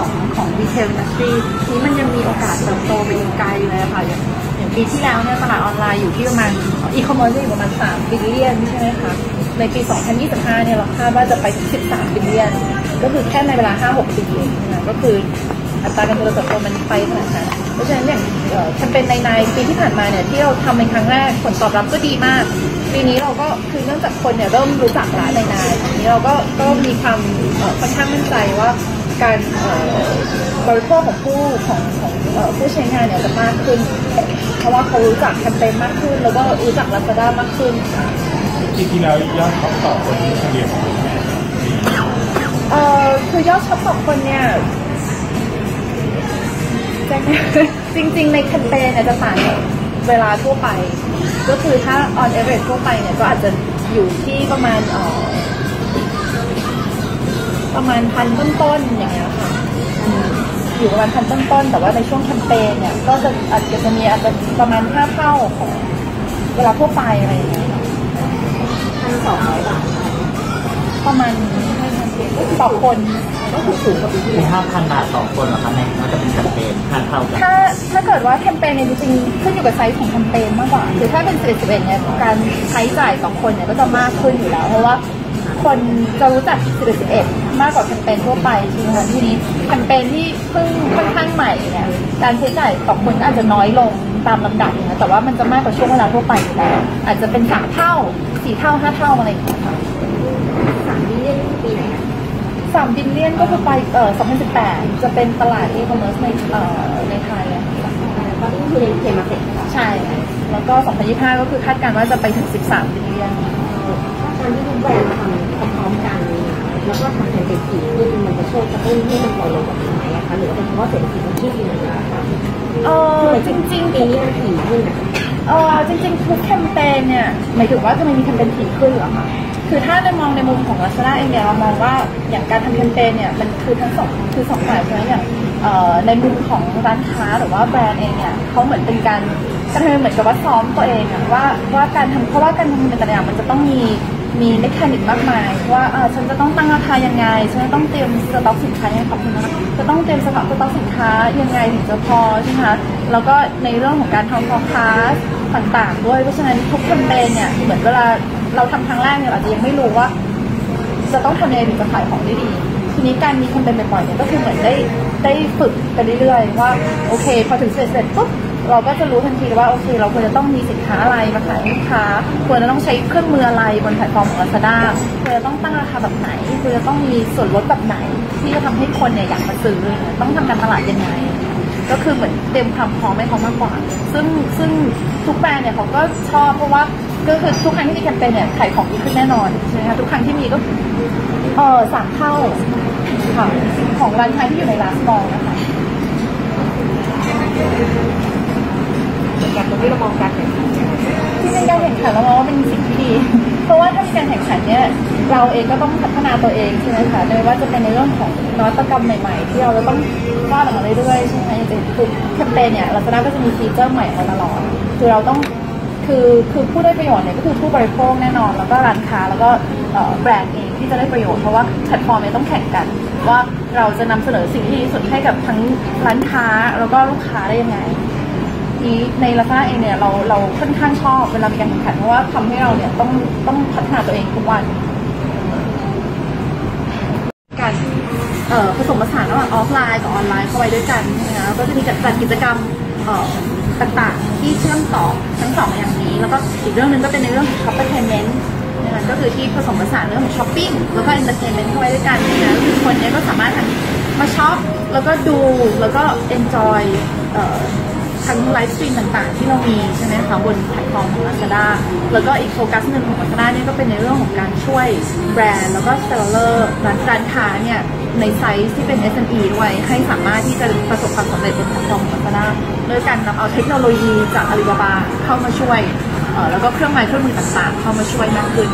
ของของ retail industry นี้มันยังมีโอกาสเติบโตไปอีกไกลเลยค่ะอย่างอย่างปีที่แล้วเนี่ยตลาดออนไลน์อยู่ที่ประมาณอีคอมเมิร์ซอยู่ประมาณ3 billion ใช่ไหมคะในปี 2025 เนี่ยเราคาดว่าจะไปถึง 13 billion ก็คือแค่ในเวลา 5-6 ปีเองนะก็คืออัตราการเติบโตมันไปขนาดนั้นเพราะฉะนั้นอย่างเอ่อแคมเปญในในปีที่ผ่านมาเนี่ยที่เราทำเป็นครั้งแรกผลตอบรับก็ดีมาก ปีนี้เราก็คือเนื่องจากคนเนี่ยเริ่มรู้จักละในในทีนี้เราก็ก็มีความค่อนข้างมั่นใจว่า การเอ่อบริโภคของผู้ของของเอ่อผู้ใช้งานเนี่ยจะมากขึ้น เพราะว่าเขารู้จักแคมเปญมากขึ้น แล้วก็รู้จัก Lazada มากขึ้นปีที่แล้วยอดช็อปต่อคนเฉลี่ยของแม่เอ่อคือยอดช็อปต่อคนเนี่ยแจ้งจริงๆในแคมเปญเนี่ยจะต่างกับเวลาทั่วไป ก็คือถ้า on average ทั่วไปเนี่ยก็อาจจะอยู่ที่ประมาณเอ่อ ประมาณพันต้นๆอย่างเงี้ยค่ะอืมอยู่ประมาณพันต้นๆแต่ว่าในช่วงแคมเปญเนี่ยก็จะอาจจะมีอาจจะประมาณห้าเท่าของเวลาทั่วไปอะไรอย่างเงี้ยพันสองร้อยบาทประมาณต่อคนก็คือสูงกว่าปีที่คือแล้วห้าพันบาทต่อคนเหรอคะในมันจะเป็นแคมเปญค่าเท่ากันถ้าถ้าเกิดว่าแคมเปญเนี่ยจริงๆขึ้นอยู่กับไซส์ของแคมเปญมากกว่าคือถ้าเป็น11 11เนี่ยการใช้จ่ายต่อคนเนี่ยก็จะมากขึ้นอยู่แล้ว เพราะว่า คนจะรู้จัก11 11มากกว่าแคมเปญทั่วไปจริงๆค่ะทีนี้แคมเปญที่เพิ่งค่อนข้างใหม่เนี่ยการใช้จ่ายต่อคนก็อาจจะน้อยลงตามลำดับนะแต่ว่ามันจะมากกว่าช่วงเวลาทั่วไปอยู่แล้วอาจจะเป็นสามเท่าสี่เท่าห้าเท่าอะไรอย่างเงี้ยค่ะสาม billion ปีไหนคะสาม billion ก็คือไปเอ่อ2018 จะเป็นตลาดอีคอมเมิร์ซในเอ่อในไทยอะค่ะตอนนี้คือในเทมาเซ็ตค่ะใช่ แล้วก็ 2025 ก็คือคาดการณ์ว่าจะไปถึง 13 billion ถ้าการที่ทุกแบรนด์ แล้วก็ทำแคมเปญถี่ขึ้นมันจะช่วยกระตุ้นให้มันบ่อยลงกว่านี้ไหมอะคะหรือว่าเป็นเพราะว่าเศรษฐกิจมันที่ดีนะคะเออจริงๆปีนี้มันถี่ขึ้นอะเออจริงๆทุกแคมเปญเนี่ยหมายถึงว่าทำไมมีแคมเปญถี่ขึ้นเหรอคะคือถ้าในมองในมุมของ Lazada เองเนี่ยเรามองว่าอย่างการทำแคมเปญเนี่ยมันคือทั้งสองคือสองฝ่ายใช่ไหมอย่างเอ่อในมุมของร้านค้าหรือว่าแบรนด์เองเนี่ยเขาเหมือนเป็นการการทำเหมือนกับว่าซ้อมตัวเองอะว่าว่าการทำเพราะว่าการทำแคมเปญแต่ละอย่างมันจะต้องมี มี mechanic มากมายว่าเออฉันจะต้องตั้งราคายังไง ฉันจะต้องเตรียมสต็อกสินค้ายังไงขอบคุณนะจะต้องเตรียมสต็อกสต็อกสินค้ายังไงถึงจะพอใช่ไหมคะแล้วก็ในเรื่องของการทำ forecast ต่างๆ ด้วยเพราะฉะนั้นทุกคมเปญเนี่ยเหมือนเวลาเราทำครั้งแรกเนี่ยอาจจะยังไม่รู้ว่า จะต้องทำยังไงถึงจะขายของได้ดีทีนี้การมีคมเปญบ่อยๆเนี่ยก็คือเหมือนได้ได้ฝึกกันเรื่อยๆว่าโอเค พอถึงเสร็จเสร็จปุ๊บ เราก็จะรู้ทันทีว่าโอเค เราควรจะต้องมีสินค้าอะไรมาขายลูกค้า ควรจะต้องใช้เครื่องมืออะไรบนแพลตฟอร์มของ Lazada ควรจะต้องตั้งราคาแบบไหนควรจะต้องมีส่วนลดแบบไหน ที่จะทำให้คนเนี่ยอยากมาซื้อต้องทำการตลาดยังไงก็คือเหมือนเตรียมความพร้อมให้เขามากกว่า ซึ่งซึ่งทุกแบรนด์เนี่ยเขาก็ชอบเพราะว่าก็คือทุกครั้งที่มีแคมเปญเนี่ยขายของดีขึ้นแน่นอนใช่ไหมคะทุกครั้งที่มีก็เออสามเท่าค่ะของร้านค้าที่อยู่ในร้านมองนะคะ จากตรงที่เรามองการแข่งขันที่เป็นการแข่งขันเรามองว่าเป็นสิ่งที่ดี เพราะว่าถ้ามีการแข่งขันเนี่ยเราเองก็ต้องพัฒนาตัวเองใช่ไหมคะไม่ว่าจะเป็นในเรื่องของนวัตกรรมใหม่ ๆ ที่เราจะต้องวาดออกมาเรื่อยๆใช่ไหมอย่างทุกแคมเปญเนี่ยเราจะได้ก็จะมีฟีเจอร์ใหม่มาตลอดคือเราต้องคือคือผู้ได้ประโยชน์เนี่ยก็คือผู้บริโภคแน่นอน แล้วก็ร้านค้าแล้วก็แบรนด์เองที่จะได้ประโยชน์เพราะว่าแพลตฟอร์มเนี่ยต้องแข่งกัน ว่าเราจะนำเสนอสิ่งที่ดีที่สุดให้กับทั้งร้านค้าแล้วก็ลูกค้าได้ยังไง นี้ในลาซาเองเนี่ยเราเราค่อนข้างชอบเวลามีการแข่งขันเพราะว่าทำให้เราเนี่ยต้องต้องพัฒนาตัวเองทุกวัน การเอ่อผสมผสานระหว่างออฟไลน์กับออนไลน์เข้าไว้ด้วยกันนะคะแล้วก็จะมีจัดจัดกิจกรรมเอ่อต่างๆ ที่เชื่อมต่อทั้งสองอย่างนี้ แล้วก็อีกเรื่องหนึ่งก็เป็นในเรื่องของ entertainment นะคะก็คือที่ผสมผสานเรื่องของช้อปปิ้งแล้วก็ entertainment เข้าไว้ด้วยกันนะฮะคือคนเนี้ยก็สามารถมาช็อปแล้วก็ดูแล้วก็ enjoy เอ่อ ทั้งไลฟ์สตรีมต่างๆ ที่เรามีใช่ไหมคะบนแพลตฟอร์มของ Lazada แล้วก็อีกโฟกัสหนึ่งของ Lazada เนี่ยก็เป็นในเรื่องของการช่วยแบรนด์แล้วก็ seller ร้านร้านค้าเนี่ยในไซส์ที่เป็น SME ด้วยให้สามารถที่จะประสบความสำเร็จบนแพลตฟอร์มของ Lazada ด้วยการนำเอาเทคโนโลยีจาก Alibaba เข้ามาช่วยแล้วก็เครื่องไม้เครื่องมือต่างๆ เข้ามาช่วยมากขึ้น